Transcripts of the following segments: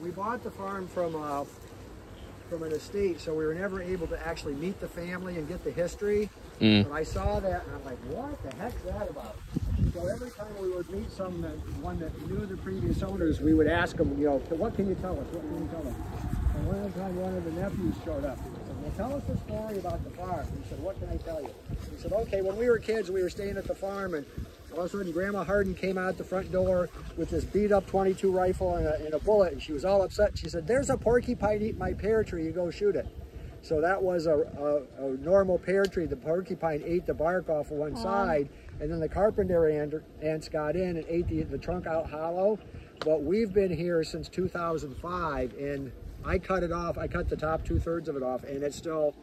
we bought the farm from uh, from an estate, so we were never able to actually meet the family and get the history. Mm. But I saw that and I'm like, what the heck's that about? So every time we would meet some that one that knew the previous owners, we would ask them, you know, what can you tell us? What can you tell us? And one time, one of the nephews showed up. He said, well, tell us the story about the farm. He said, what can I tell you? He said, okay, when we were kids, we were staying at the farm and all of a sudden, Grandma Harden came out the front door with this beat up 22 rifle and a, and a bullet, and she was all upset. She said, There's a porcupine eating my pear tree, you go shoot it. So that was a, a, a normal pear tree. The porcupine ate the bark off of one side, and then the carpenter ant, ants got in and ate the, the trunk out hollow. But we've been here since 2005, and I cut it off. I cut the top two thirds of it off, and it's still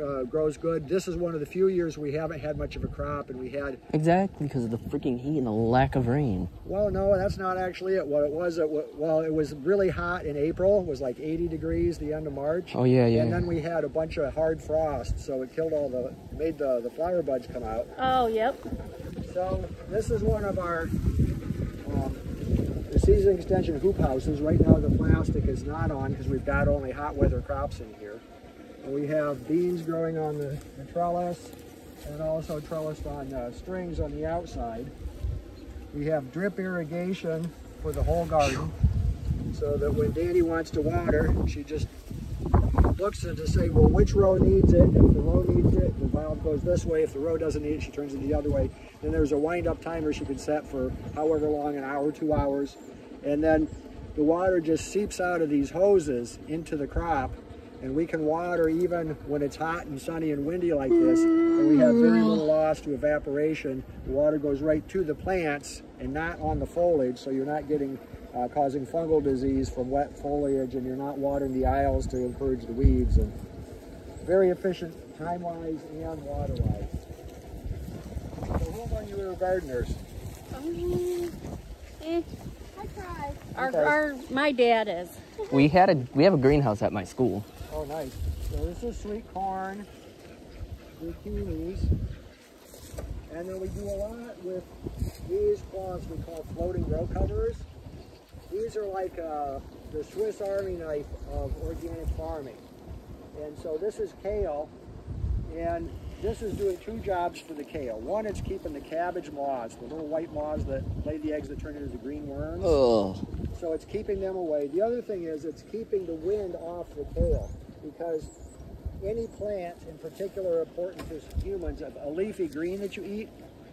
uh, grows good. This is one of the few years we haven't had much of a crop, and we had Exactly, because of the freaking heat and the lack of rain. well, no, that's not actually it. What it was, it, wa- well, it was really hot in April. It was like 80 degrees the end of March. Oh, yeah, yeah. And then we had a bunch of hard frost, so it killed all the, made the, the flower buds come out. Oh, yep. So this is one of our um, the season extension hoop houses. Right now the plastic is not on because we've got only hot weather crops in here. We have beans growing on the, the trellis and also trellised on uh, strings on the outside. We have drip irrigation for the whole garden so that when Danny wants to water, she just looks to say, well, which row needs it? If the row needs it, the valve goes this way. If the row doesn't need it, she turns it the other way. Then there's a wind-up timer she can set for however long, an hour, two hours. And then the water just seeps out of these hoses into the crop. And we can water even when it's hot and sunny and windy like this. And we have very little loss to evaporation. The water goes right to the plants and not on the foliage. So you're not getting uh, causing fungal disease from wet foliage and you're not watering the aisles to encourage the weeds and very efficient time-wise and water-wise. So who among you are gardeners? Um, eh, I tried. Our, Okay. our, my dad is. We had a we have a greenhouse at my school. Oh, nice. So this is sweet corn, zucchinis, and then we do a lot with these plants we call floating row covers. These are like uh, the Swiss Army knife of organic farming. And so this is kale, and this is doing two jobs for the kale. One, it's keeping the cabbage moths, the little white moths that lay the eggs that turn into the green worms. Oh, So it's keeping them away. The other thing is it's keeping the wind off the kale because any plant, in particular important to humans, a a leafy green that you eat,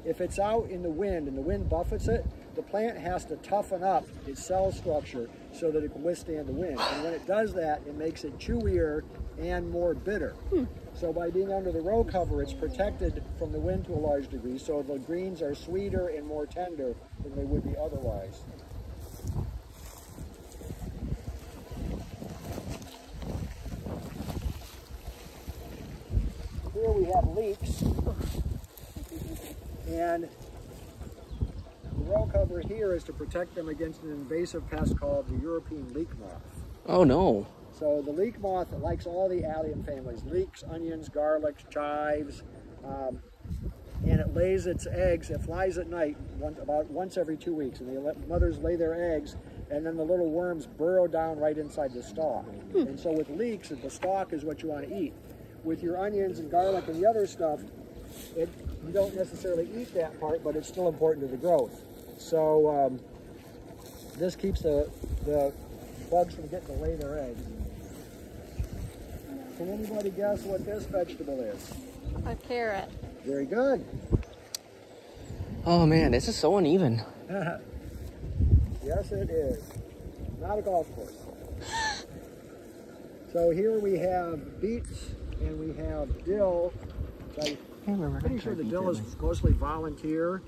if it's out in the wind and the wind buffets it, the plant has to toughen up its cell structure so that it can withstand the wind. And when it does that, it makes it chewier and more bitter. Hmm. So by being under the row cover, it's protected from the wind to a large degree, so the greens are sweeter and more tender than they would be otherwise. Here we have leeks. And cover here is to protect them against an invasive pest called the European leek moth. oh no. So the leek moth likes all the allium families, leeks, onions, garlics, chives, um, and it lays its eggs, it flies at night about once every two weeks, and the mothers lay their eggs, and then the little worms burrow down right inside the stalk. And so with leeks, the stalk is what you want to eat. With your onions and garlic and the other stuff, it, you don't necessarily eat that part, but it's still important to the growth. So um, this keeps the, the bugs from getting to lay their eggs. Can anybody guess what this vegetable is? A carrot. Very good. Oh man, this is so uneven. yes, it is. Not a golf course. So here we have beets and we have dill. I'm pretty sure the dill is mostly volunteer.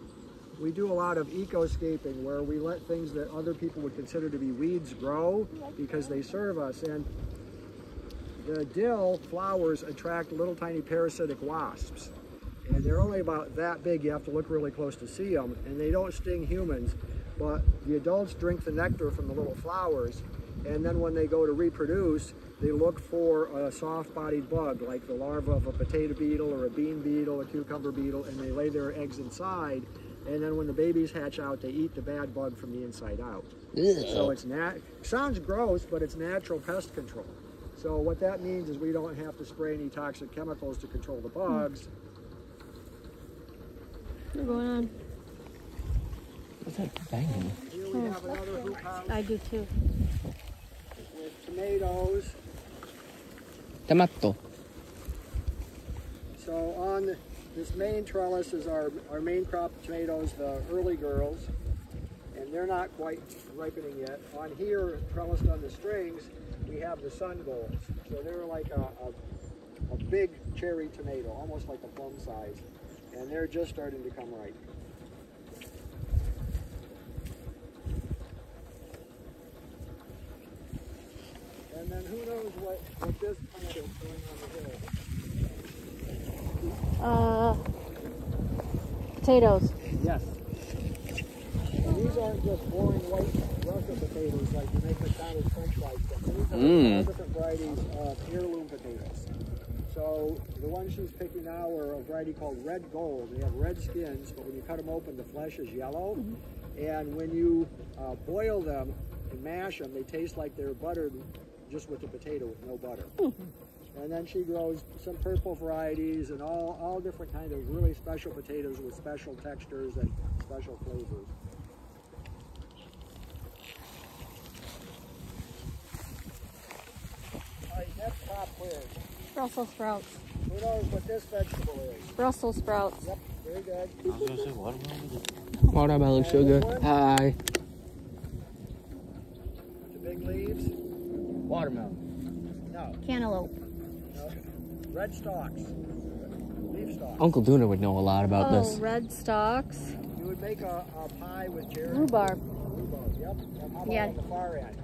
We do a lot of ecoscaping where we let things that other people would consider to be weeds grow because they serve us. And the dill flowers attract little tiny parasitic wasps. And they're only about that big. You have to look really close to see them. And they don't sting humans, but the adults drink the nectar from the little flowers. And then when they go to reproduce, they look for a soft-bodied bug, like the larva of a potato beetle or a bean beetle, a cucumber beetle, and they lay their eggs inside. And then when the babies hatch out, they eat the bad bug from the inside out. Yeah. So Ugh. it's nat sounds gross, but it's natural pest control. So what that means is we don't have to spray any toxic chemicals to control the bugs. What's going on? What's that banging? Here we have another hoop house I do too. with tomatoes. Tomato. So on the- this main trellis is our, our main crop of tomatoes, the early girls, and they're not quite ripening yet. On here, trellised on the strings, we have the sun golds. So they're like a, a, a big cherry tomato, almost like a plum size, and they're just starting to come ripe. And then who knows what, what this plant is doing on the hill. Uh, potatoes. Yes. And these aren't just boring white russet potatoes like you make McDonald's French fries. These are Mm. different varieties of heirloom potatoes. So the ones she's picking now are a variety called red gold. They have red skins, but when you cut them open, the flesh is yellow. And when you uh, boil them and mash them, they taste like they're buttered just with the potato with no butter. And then she grows some purple varieties and all, all different kind of really special potatoes with special textures and special flavors. All right, next crop cleared. Brussels sprouts. Who knows what this vegetable is? Brussels sprouts. Yep, very good. I was gonna say watermelon. Watermelon sugar. Hi. With the big leaves? Watermelon. No, Cantaloupe. No. Red stalks. Leaf stalks. Uncle Duna would know a lot about oh, this. red stalks. You would make a, a pie with cherry. Rhubarb. Rhubarb, yep. And Yeah. on the far end?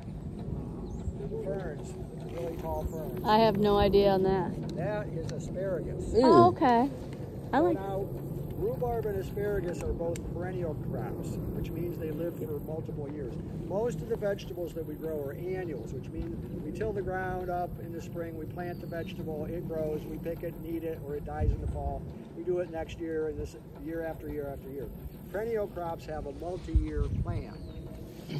Ferns, really tall ferns. I have no idea on that. That is asparagus. Ew. Oh, okay. I So like. now, rhubarb and asparagus are both perennial crops, which means they live for multiple years. Most of the vegetables that we grow are annuals, which means we till the ground up in the spring, we plant the vegetable, it grows, we pick it and eat it, or it dies in the fall. We do it next year and this year after year after year. Perennial crops have a multi-year plan.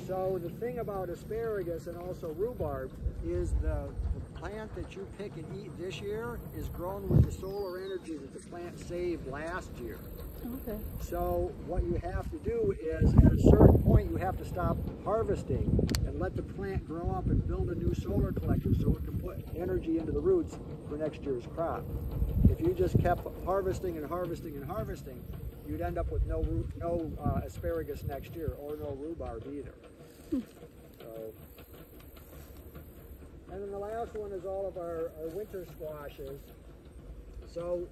So the thing about asparagus and also rhubarb is the, the plant that you pick and eat this year is grown with the solar energy that the plant saved last year. Okay. So what you have to do is at a certain point you have to stop harvesting and let the plant grow up and build a new solar collector so it can put energy into the roots for next year's crop. If you just kept harvesting and harvesting and harvesting, you'd end up with no no uh, asparagus next year or no rhubarb either. So, and then the last one is all of our, our winter squashes. So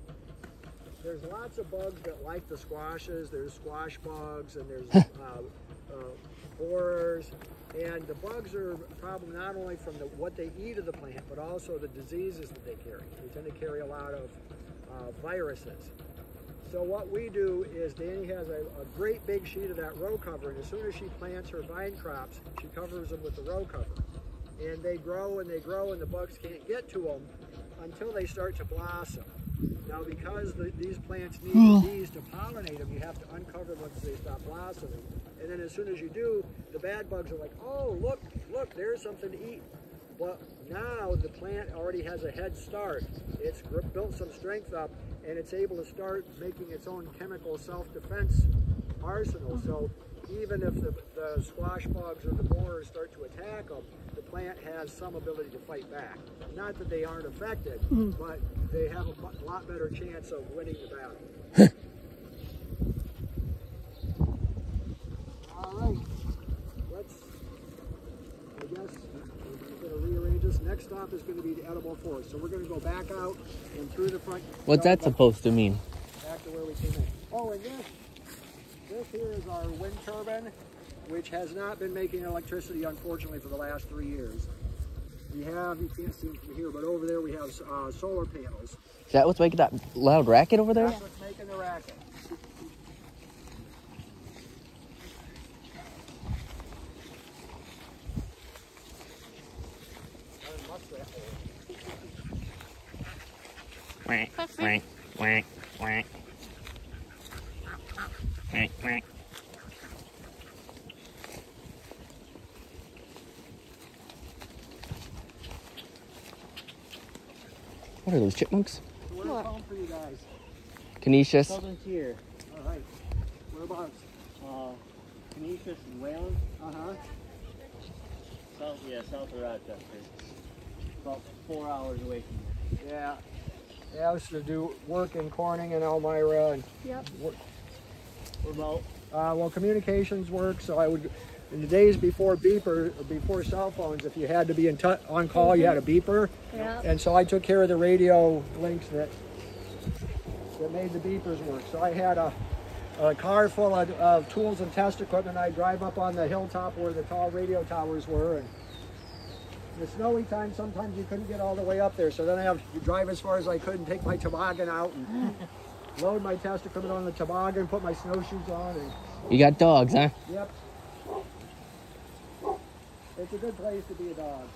there's lots of bugs that like the squashes. There's squash bugs and there's uh, uh, borers. And the bugs are a problem not only from the, what they eat of the plant, but also the diseases that they carry. They tend to carry a lot of uh, viruses. So what we do is Danny has a, a great big sheet of that row cover, and as soon as she plants her vine crops, she covers them with the row cover. And they grow and they grow, and the bugs can't get to them until they start to blossom. Now, because the, these plants need the bees to pollinate them, you have to uncover them once they stop blossoming. And then as soon as you do, the bad bugs are like, oh, look, look, there's something to eat. But now the plant already has a head start. It's built some strength up, and it's able to start making its own chemical self-defense arsenal. So even if the, the squash bugs or the borers start to attack them, the plant has some ability to fight back. Not that they aren't affected, hmm. but they have a lot better chance of winning the battle. All right, let's, I guess, we're going to rearrange this. Next stop is going to be the edible forest. So we're going to go back out and through the front. What's that supposed to mean? back to where we came in. Oh, and this, this here is our wind turbine, which has not been making electricity, unfortunately, for the last three years. We have, you can't see them from here, but over there we have uh, solar panels. Is that what's making that loud racket over there? That's what's making the racket. Quack, quack, quack, quack. What are those chipmunks? Where's What? home for you guys? Canisteo. Southern Tier, All right. Whereabouts? uh, Canisteo and Whalen, Uh-huh. south, yeah, south of Rochester. About four hours away from here. Yeah. Yeah, I used to do work in Corning and Elmira and Yep. We're about, Uh, well, communications work, so I would, in the days before beeper, before cell phones, if you had to be in tou on call, you had a mm-hmm. beeper, Yep. and so I took care of the radio links that that made the beepers work. So I had a, a car full of, of tools and test equipment. I'd drive up on the hilltop where the tall radio towers were, and in the snowy time, sometimes you couldn't get all the way up there. So then I have to drive as far as I could and take my toboggan out and load my test equipment on the toboggan, put my snowshoes on, and You got dogs, huh? Yep. It's a good place to be a dog.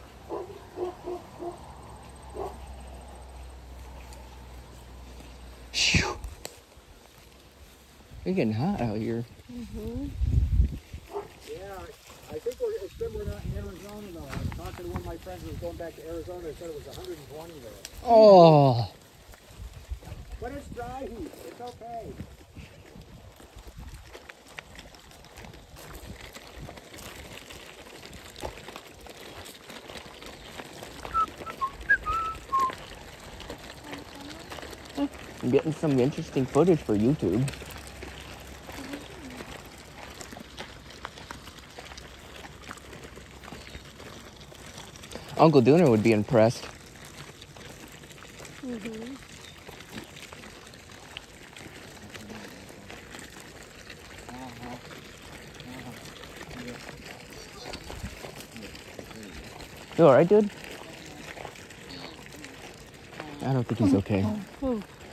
It's getting hot out here. Mm-hmm. Yeah, I think we're, it's good we're not in Arizona though. I was talking to one of my friends who was going back to Arizona. They said it was 120 there. Oh, But it's dry heat. It's okay. I'm getting some interesting footage for YouTube. Uncle Dooner would be impressed. Mm-hmm. You alright, dude? I don't think he's okay.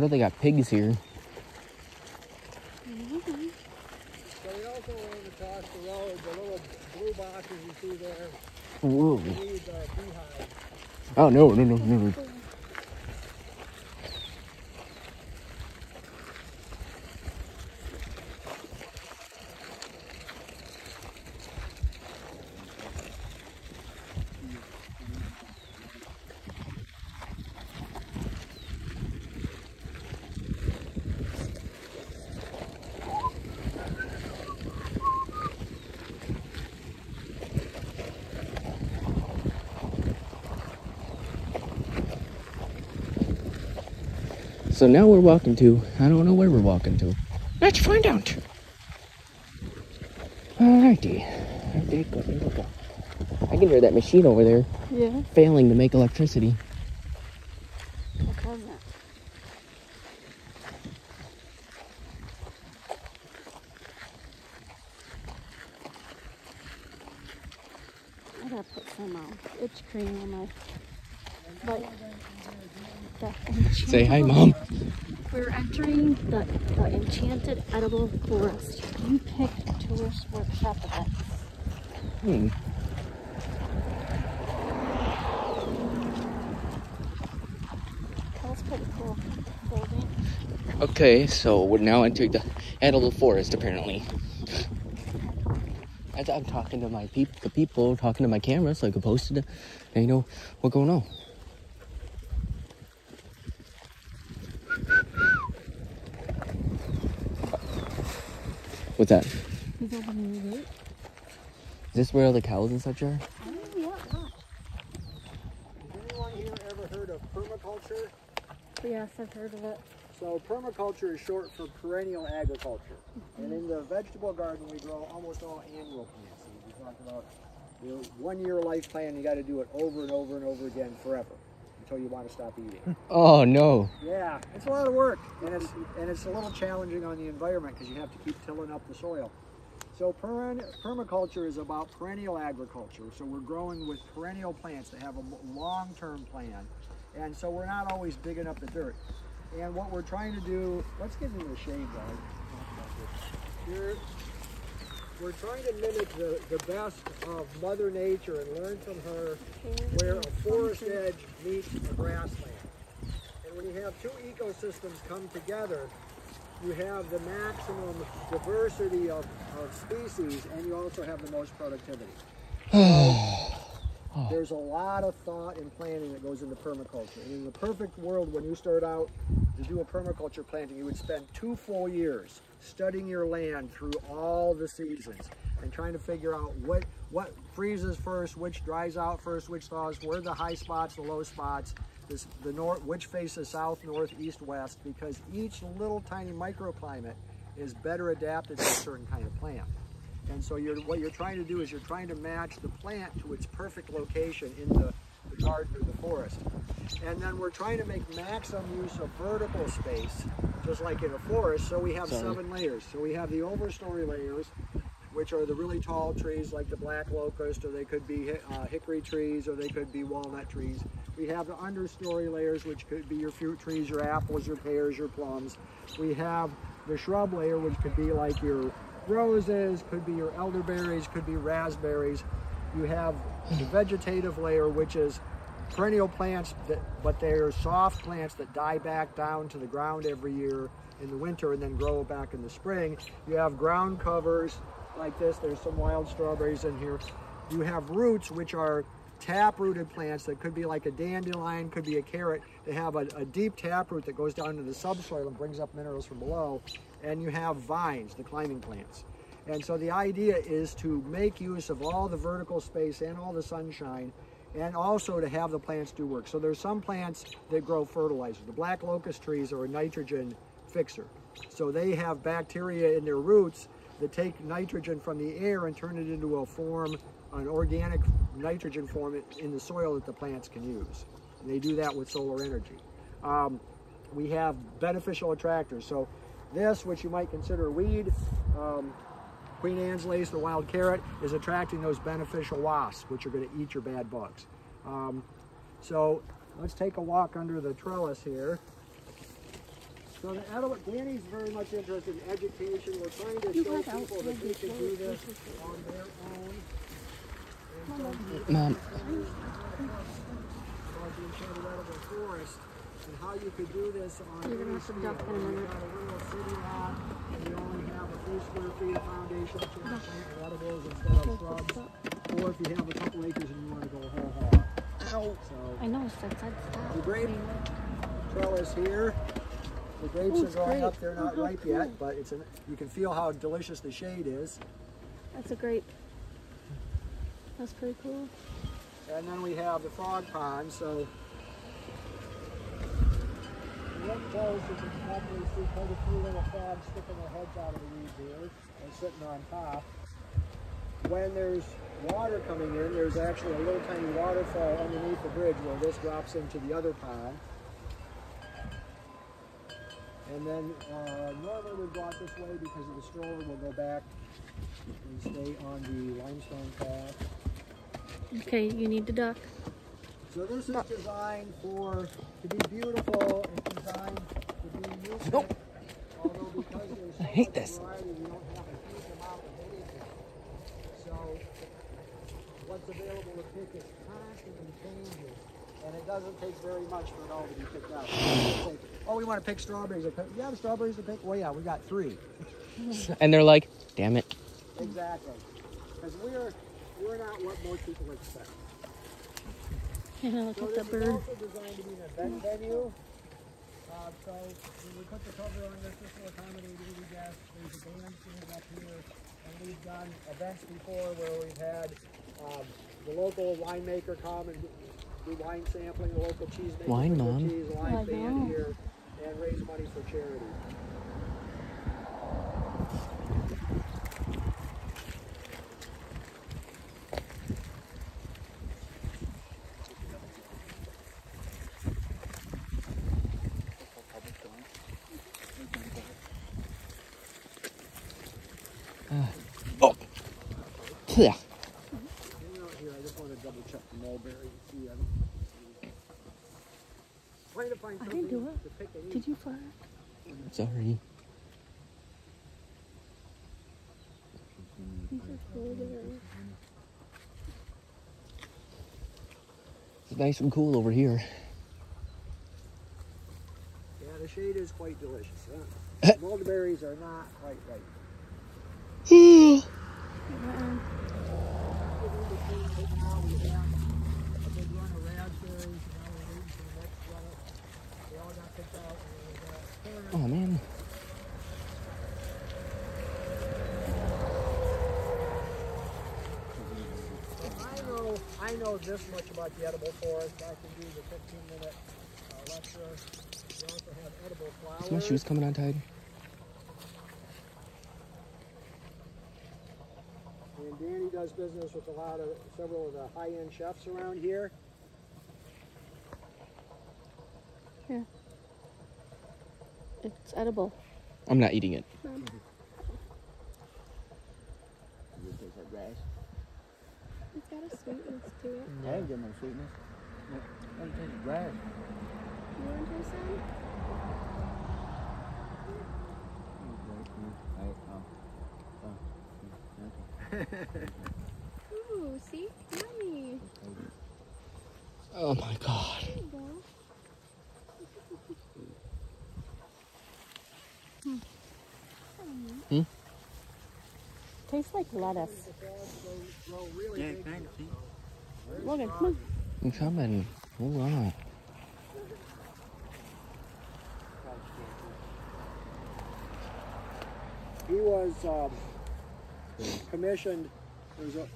little blue boxes you see there. Whoa. Beehives. Oh no, no, no, no. So now we're walking to, I don't know where we're walking to. Let's find out. Alrighty. There we go, there we go. I can hear that machine over there yeah. failing to make electricity. What was that? I gotta put some um, itch cream on my like the Say hi, Mom. We're entering the, the enchanted edible forest. You picked tourist workshop events. Hmm. Cool. Okay, so we're now entering the edible forest, apparently. As I'm talking to my peop- the people, talking to my camera, so I can post it, and you know what's going on. What's that? Is He's opening the gate. this where all the cows and such are? Oh, yeah. Has anyone here ever heard of permaculture? Yes, I've heard of it. So permaculture is short for perennial agriculture. And in the vegetable garden, we grow almost all annual plants. So we talk about you know, one year life plan, you got to do it over and over and over again forever. Until you want to stop eating. Oh no. yeah, it's a lot of work, and it's and it's a little challenging on the environment because you have to keep tilling up the soil. So peren- permaculture is about perennial agriculture. So we're growing with perennial plants that have a long-term plan, and so we're not always digging up the dirt. And what we're trying to do, let's get into the shade, guys. Here, we're trying to mimic the, the best of Mother Nature and learn from her where a forest edge meets a grassland. And when you have two ecosystems come together, you have the maximum diversity of, of species and you also have the most productivity. Oh. There's a lot of thought and planning that goes into permaculture. And in the perfect world, when you start out to do a permaculture planting, you would spend two full years studying your land through all the seasons and trying to figure out what what freezes first, which dries out first, which thaws, where the high spots, the low spots, this, the north, which faces south, north, east, west, because each little tiny microclimate is better adapted to a certain kind of plant. And so you're, what you're trying to do is you're trying to match the plant to its perfect location in the, the garden or the forest. And then we're trying to make maximum use of vertical space, just like in a forest. So we have Sorry. seven layers. So we have the overstory layers, which are the really tall trees like the black locust, or they could be uh, hickory trees, or they could be walnut trees. We have the understory layers, which could be your fruit trees, your apples, your pears, your plums. We have the shrub layer, which could be like your roses, could be your elderberries, could be raspberries. You have the vegetative layer, which is perennial plants, that, but they're soft plants that die back down to the ground every year in the winter and then grow back in the spring. You have ground covers like this. There's some wild strawberries in here. You have roots, which are tap-rooted plants that could be like a dandelion, could be a carrot. They have a, a deep taproot that goes down to the subsoil and brings up minerals from below. And you have vines, the climbing plants. And so the idea is to make use of all the vertical space and all the sunshine and also to have the plants do work. So there's some plants that grow fertilizer. The black locust trees are a nitrogen fixer. So they have bacteria in their roots that take nitrogen from the air and turn it into a form, an organic nitrogen form in the soil that the plants can use. And they do that with solar energy. Um, we have beneficial attractors. So this, which you might consider a weed, um, Queen Anne's lace, the wild carrot, is attracting those beneficial wasps, which are going to eat your bad bugs. Um, so let's take a walk under the trellis here. So the edible, Danny's very much interested in education. We're trying to You show people that they can do this on their own. And so Mom. About the enchanted edible forest and how you could do this on You're gonna have to duck in a Whether You've got a little city lot and you only have a few square feet of foundation that you plant edibles instead of shrubs, or if you have a couple acres and you want to go whole hog. So I know, so I said the grape trellis here. The grapes Ooh, are growing great. up. They're not Oh, ripe yet, but it's an, you can feel how delicious the shade is. That's a grape. That's pretty cool. And then we have the frog pond, so close, you can see quite a few little frogs sticking their heads out of the weeds here and sitting on top. When there's water coming in, there's actually a little tiny waterfall underneath the bridge where this drops into the other pond. And then uh, normally we go out this way because of the stroller. We'll go back and stay on the limestone path. Okay, you need to duck. So this is designed for to be beautiful. It's designed to be useful. Although because there's so I hate this. variety, we don't have a huge amount of anything. So what's available to pick is constantly changing. And it doesn't take very much for it all to be picked out. Say, oh, we want to pick strawberries. pick." You have strawberries to pick? Well, yeah, we got three. And they're like, damn it. Exactly. Because we're, we're not what most people expect. Yeah, look So at this is bird. also designed to be an event venue. Uh, so when we put the cover on this, this will accommodate any guests. There's a band sitting up here, and we've done events before where we've had um, the local winemaker come and do wine sampling, the local cheesemaker Wine, bring their Mom. cheese, I live band here, and raise money for charity. Oh. Yeah. Hang out here, I just want to double check the mulberry and see. I don't- Trying to find I something didn't do it. to pick and Did you fart? Sorry. These are blueberries. It's nice and cool over here. Yeah, the shade is quite delicious. Huh? Mulberries are not quite right. Oh man. I know, I know this much about the edible forest. I can do the 15 minute uh, lecture. We also have edible flowers. Is my shoes coming untied? And Danny does business with a lot of several of the high-end chefs around here. Yeah. It's edible. I'm not eating it. Um, it's got a sweetness to it. I ain't got no sweetness. I don't taste grass. You want to taste some? Ooh, see? Yummy. Oh my god. Go. Hmm. Hmm? Tastes like lettuce. Yeah, kind of. Logan, come on. I'm coming. Hold on. He was um, commissioned. There's a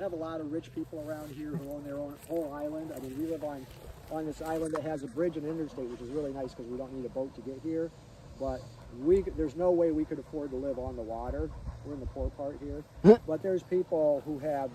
have a lot of rich people around here who own their own whole island. I mean, we live on on this island that has a bridge and interstate, which is really nice because we don't need a boat to get here. But we there's no way we could afford to live on the water. We're in the poor part here. but there's people who have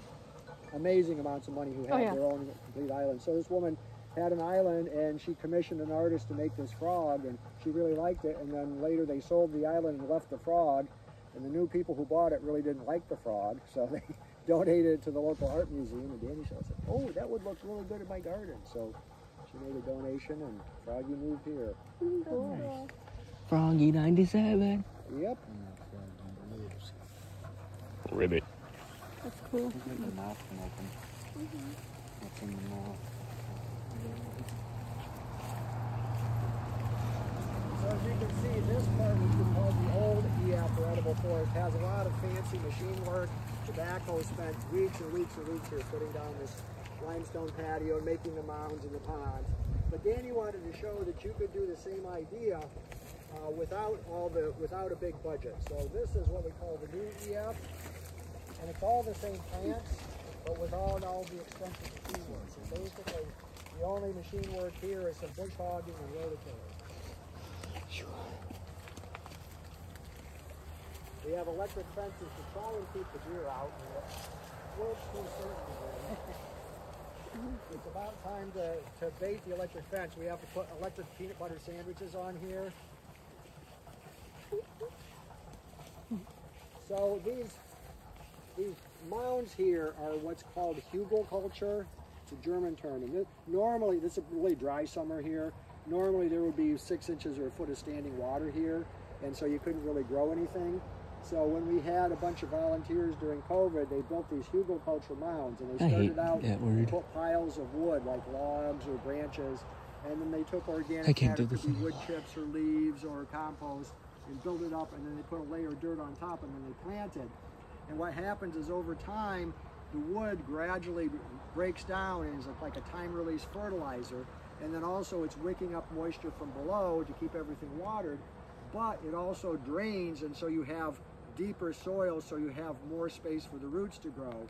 amazing amounts of money who oh, have Oh, yeah. their own complete island. So this woman had an island and she commissioned an artist to make this frog and she really liked it and then later they sold the island and left the frog and the new people who bought it really didn't like the frog so they donated it to the local art museum and Danny said, oh that would look really good in my garden so she made a donation and Froggy moved here. Cool. Froggy 97. Yep. Ribbit. That's cool. Get mm-hmm. the mouth can open. What's in the mouth? So as you can see, this part, which we call the old EF or edible forest, has a lot of fancy machine work. Tobacco spent weeks and weeks and weeks here putting down this limestone patio and making the mounds and the ponds. But Danny wanted to show that you could do the same idea uh, without all the without a big budget. So this is what we call the new EF, and it's all the same plants, but without all the expensive machine work. So basically, the only machine work here is some bush hogging and We have electric fences to try and keep the deer out. And it's about time to, to bait the electric fence. We have to put electric peanut butter sandwiches on here. So these these mounds here are what's called hugelkultur. It's a German term. And this, normally, this is a really dry summer here. Normally there would be six inches or a foot of standing water here, and so you couldn't really grow anything. So when we had a bunch of volunteers during COVID, they built these hugelkultur mounds, and they started out word. put piles of wood, like logs or branches, and then they took organic matter, could be wood chips or leaves or compost, and built it up, and then they put a layer of dirt on top, and then they planted. And what happens is over time, the wood gradually breaks down and is like a time-release fertilizer. And then also it's wicking up moisture from below to keep everything watered. But it also drains, and so you have deeper soil, so you have more space for the roots to grow.